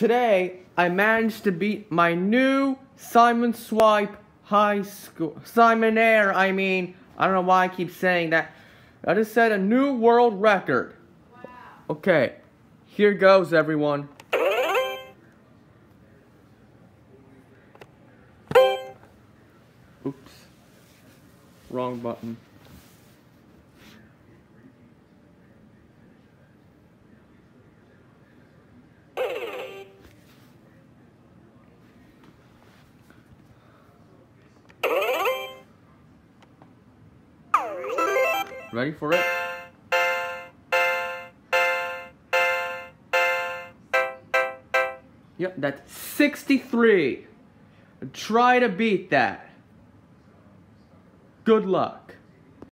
today I managed to beat my new Simon Swipe high school, Simon Air, I mean, I don't know why I keep saying that. I just set a new world record. Okay, here goes everyone. Oops. Wrong button. Ready for it? Yep, that's 63. Try to beat that. Good luck.